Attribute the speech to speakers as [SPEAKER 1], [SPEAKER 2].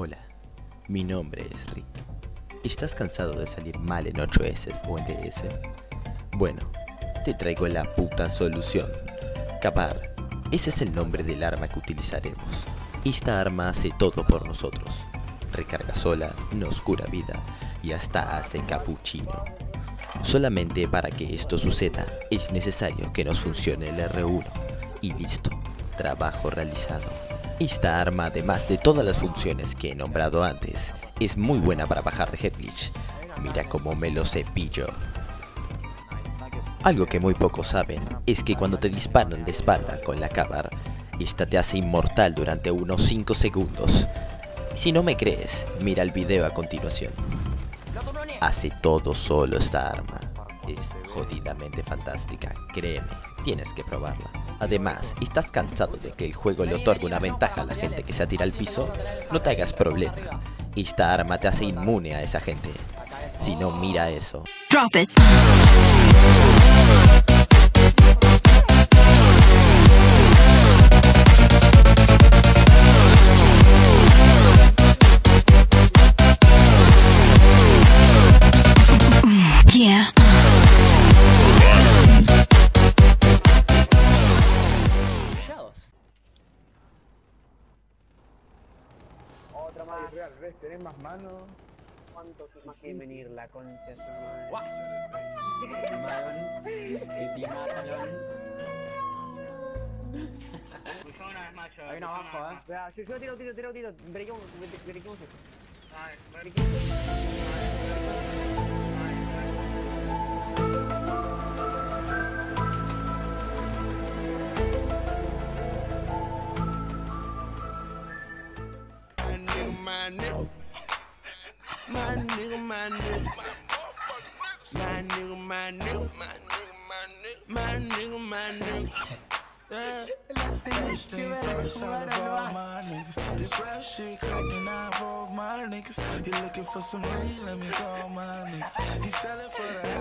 [SPEAKER 1] Hola, mi nombre es Rick. ¿Estás cansado de salir mal en 8S o en DS? Bueno, te traigo la puta solución. Cavar. Ese es el nombre del arma que utilizaremos. Esta arma hace todo por nosotros. Recarga sola, nos cura vida y hasta hace capuchino. Solamente para que esto suceda es necesario que nos funcione el R1 y listo, trabajo realizado. Esta arma, además de todas las funciones que he nombrado antes, es muy buena para bajar de headglitch. Mira cómo me lo cepillo. Algo que muy pocos saben es que cuando te disparan de espalda con la Cavar, esta te hace inmortal durante unos 5 segundos. Si no me crees, mira el video a continuación. Hace todo solo esta arma. Es jodidamente fantástica, créeme, tienes que probarla. Además, ¿estás cansado de que el juego le otorgue una ventaja a la gente que se atira al piso? No te hagas problema. Esta arma te hace inmune a esa gente. Si no, mira eso.
[SPEAKER 2] Drop it.
[SPEAKER 3] Más. Real, ¿ves? ¿Tenés más manos?
[SPEAKER 4] ¿Cuánto te imaginas venir la concha
[SPEAKER 5] Hay uno abajo, eh.
[SPEAKER 4] Ya, yo, yo tiro, tiro, tiro, tiro. Brequemos, brequemos esto.
[SPEAKER 6] My my nigga. My nigga, my nigga. My nigga, my nigga. My nigga, my nigga.
[SPEAKER 7] First thing first, of all my niggas. This rap shit cracking out of my niggas. You looking for some lean? Let me call my nigga. He selling for the